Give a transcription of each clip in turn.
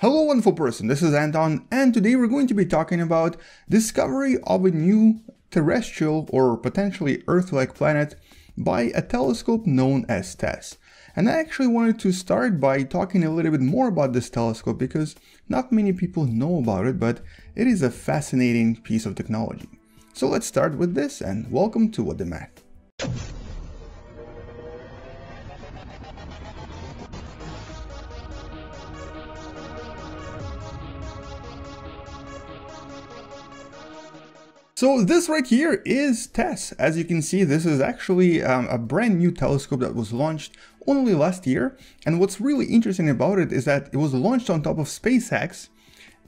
Hello wonderful person, this is Anton and today we're going to be talking about discovery of a new terrestrial or potentially Earth-like planet by a telescope known as TESS. And I actually wanted to start by talking a little bit more about this telescope because not many people know about it, but it is a fascinating piece of technology. So let's start with this and welcome to What Da Math. So this right here is TESS. As you can see, this is actually um, a brand new telescope that was launched only last year. And what's really interesting about it is that it was launched on top of SpaceX.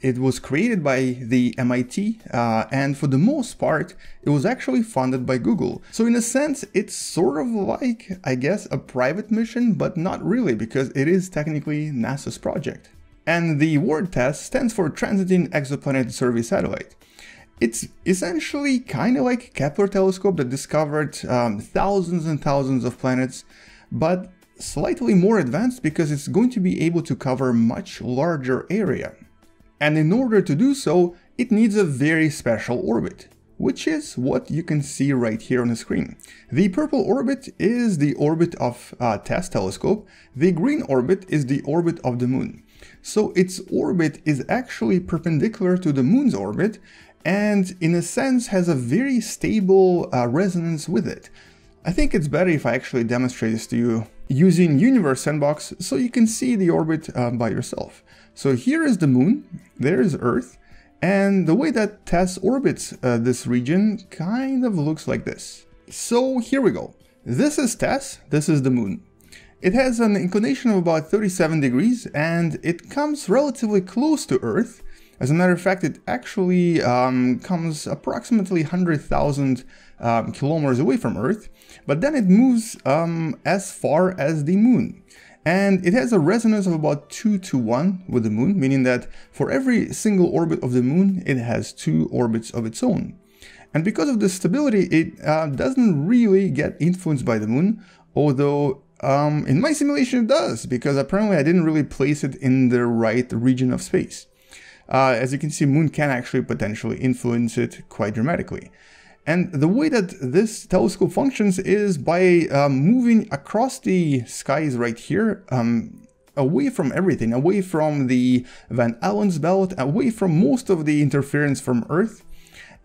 It was created by the MIT, uh, and for the most part, it was actually funded by Google. So in a sense, it's sort of like, I guess, a private mission, but not really, because it is technically NASA's project. And the word TESS stands for Transiting Exoplanet Survey Satellite. It's essentially kind of like Kepler telescope that discovered um, thousands and thousands of planets, but slightly more advanced because it's going to be able to cover much larger area. And in order to do so, it needs a very special orbit, which is what you can see right here on the screen. The purple orbit is the orbit of uh, TESS telescope, the green orbit is the orbit of the moon. So its orbit is actually perpendicular to the moon's orbit, and in a sense has a very stable uh, resonance with it. I think it's better if I actually demonstrate this to you using Universe Sandbox so you can see the orbit uh, by yourself. So here is the moon, there is Earth, and the way that TESS orbits uh, this region kind of looks like this. So here we go. This is TESS, this is the moon. It has an inclination of about 37 degrees and it comes relatively close to Earth, as a matter of fact, it actually um, comes approximately 100,000 um, kilometers away from Earth, but then it moves um, as far as the Moon. And it has a resonance of about 2 to 1 with the Moon, meaning that for every single orbit of the Moon, it has two orbits of its own. And because of the stability, it uh, doesn't really get influenced by the Moon, although um, in my simulation it does, because apparently I didn't really place it in the right region of space. Uh, as you can see, Moon can actually potentially influence it quite dramatically. And the way that this telescope functions is by um, moving across the skies right here, um, away from everything, away from the Van Allen's belt, away from most of the interference from Earth.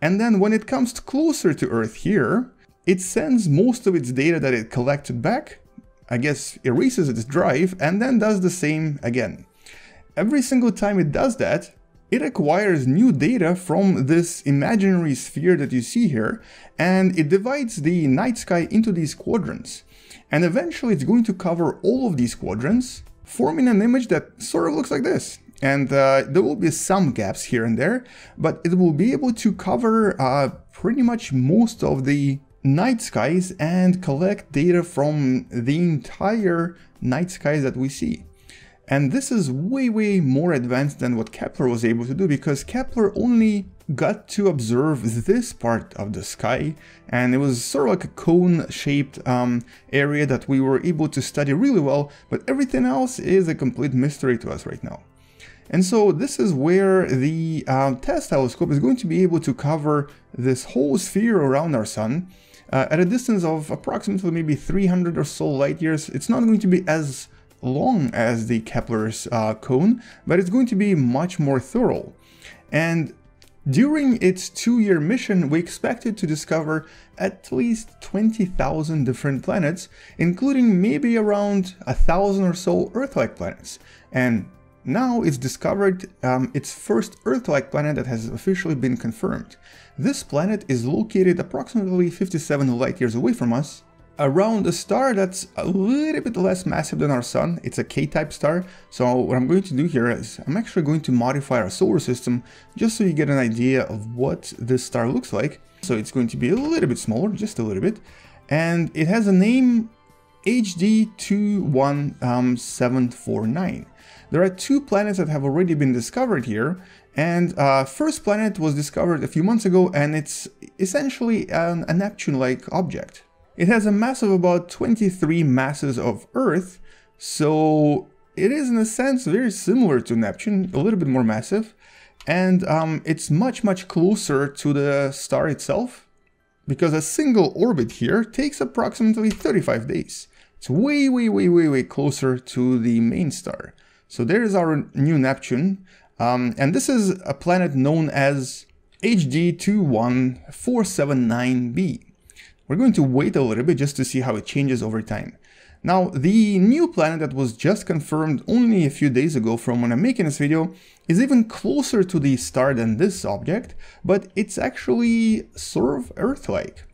And then when it comes closer to Earth here, it sends most of its data that it collected back, I guess erases its drive, and then does the same again. Every single time it does that, it acquires new data from this imaginary sphere that you see here, and it divides the night sky into these quadrants. And eventually it's going to cover all of these quadrants, forming an image that sort of looks like this. And uh, there will be some gaps here and there, but it will be able to cover uh, pretty much most of the night skies and collect data from the entire night skies that we see. And this is way, way more advanced than what Kepler was able to do because Kepler only got to observe this part of the sky and it was sort of like a cone shaped um, area that we were able to study really well, but everything else is a complete mystery to us right now. And so this is where the uh, TESS telescope is going to be able to cover this whole sphere around our sun uh, at a distance of approximately maybe 300 or so light years. It's not going to be as long as the Kepler's uh, cone, but it's going to be much more thorough. And during its two-year mission, we expected to discover at least 20,000 different planets, including maybe around a thousand or so Earth-like planets. And now it's discovered um, its first Earth-like planet that has officially been confirmed. This planet is located approximately 57 light years away from us, around a star that's a little bit less massive than our sun. It's a K-type star. So what I'm going to do here is I'm actually going to modify our solar system just so you get an idea of what this star looks like. So it's going to be a little bit smaller, just a little bit. And it has a name HD 21749. There are two planets that have already been discovered here, and uh, first planet was discovered a few months ago, and it's essentially an, a Neptune-like object. It has a mass of about 23 masses of Earth, so it is in a sense very similar to Neptune, a little bit more massive, and um, it's much, much closer to the star itself, because a single orbit here takes approximately 35 days. It's way, way, way, way, way closer to the main star. So there's our new Neptune, um, and this is a planet known as HD 21479b. We're going to wait a little bit just to see how it changes over time. Now, the new planet that was just confirmed only a few days ago from when I'm making this video is even closer to the star than this object, but it's actually sort of Earth-like.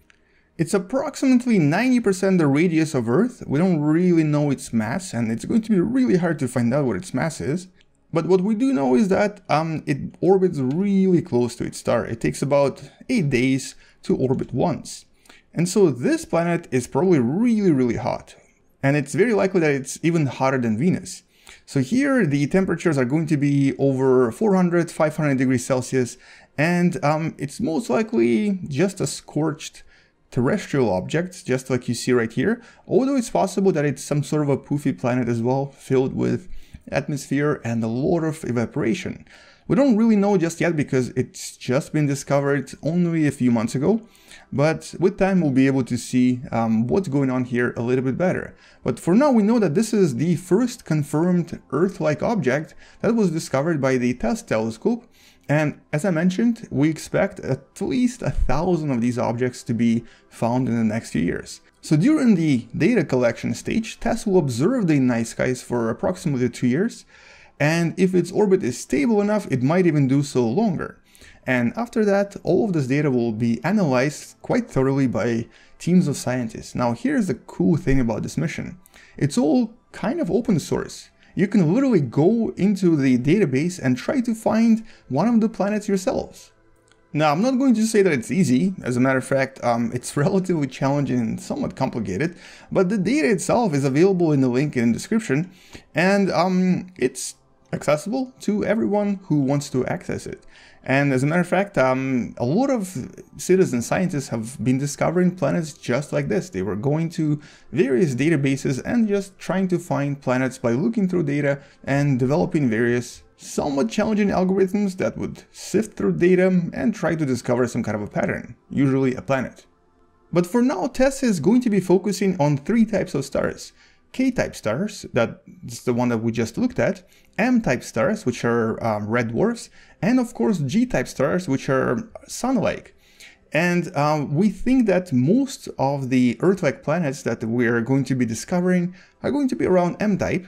It's approximately 90% the radius of Earth, we don't really know its mass, and it's going to be really hard to find out what its mass is. But what we do know is that um, it orbits really close to its star. It takes about 8 days to orbit once. And so this planet is probably really, really hot and it's very likely that it's even hotter than Venus. So here the temperatures are going to be over 400, 500 degrees Celsius, and um, it's most likely just a scorched terrestrial object, just like you see right here, although it's possible that it's some sort of a poofy planet as well, filled with atmosphere and a lot of evaporation. We don't really know just yet because it's just been discovered only a few months ago, but with time we'll be able to see um, what's going on here a little bit better. But for now we know that this is the first confirmed Earth-like object that was discovered by the TESS telescope and as I mentioned, we expect at least a thousand of these objects to be found in the next few years. So during the data collection stage, TESS will observe the night skies for approximately two years, and if its orbit is stable enough, it might even do so longer. And after that, all of this data will be analyzed quite thoroughly by teams of scientists. Now here's the cool thing about this mission. It's all kind of open source. You can literally go into the database and try to find one of the planets yourselves. Now, I'm not going to say that it's easy. As a matter of fact, um, it's relatively challenging and somewhat complicated, but the data itself is available in the link in the description, and um, it's accessible to everyone who wants to access it. And as a matter of fact, um, a lot of citizen scientists have been discovering planets just like this. They were going to various databases and just trying to find planets by looking through data and developing various somewhat challenging algorithms that would sift through data and try to discover some kind of a pattern, usually a planet. But for now, TESS is going to be focusing on three types of stars. K-type stars, that's the one that we just looked at, M-type stars, which are um, red dwarfs, and of course G-type stars, which are sun-like. And um, we think that most of the Earth-like planets that we are going to be discovering are going to be around M-type,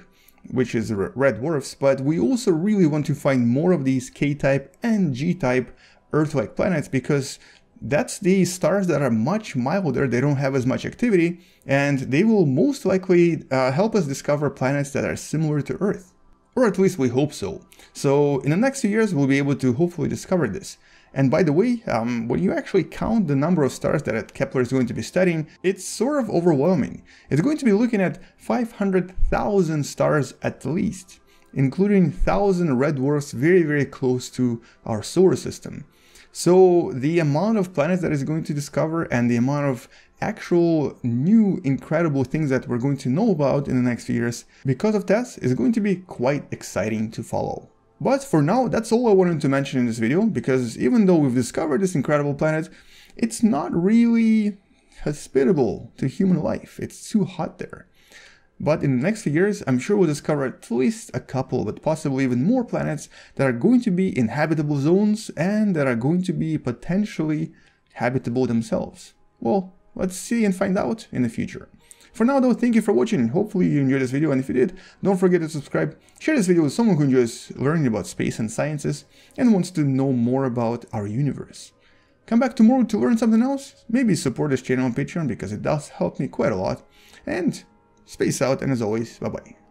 which is red dwarfs, but we also really want to find more of these K-type and G-type Earth-like planets because that's the stars that are much milder, they don't have as much activity, and they will most likely uh, help us discover planets that are similar to Earth. Or at least we hope so. So in the next few years we'll be able to hopefully discover this. And by the way, um, when you actually count the number of stars that Kepler is going to be studying, it's sort of overwhelming. It's going to be looking at 500,000 stars at least, including 1,000 red dwarfs very, very close to our solar system. So the amount of planets that is going to discover and the amount of actual new incredible things that we're going to know about in the next few years because of TESS is going to be quite exciting to follow. But for now, that's all I wanted to mention in this video, because even though we've discovered this incredible planet, it's not really hospitable to human life. It's too hot there. But in the next few years, I'm sure we'll discover at least a couple, but possibly even more planets that are going to be inhabitable zones and that are going to be potentially habitable themselves. Well, let's see and find out in the future. For now though, thank you for watching, hopefully you enjoyed this video and if you did, don't forget to subscribe, share this video with someone who enjoys learning about space and sciences and wants to know more about our universe. Come back tomorrow to learn something else, maybe support this channel on Patreon because it does help me quite a lot, and Space out, and as always, bye bye.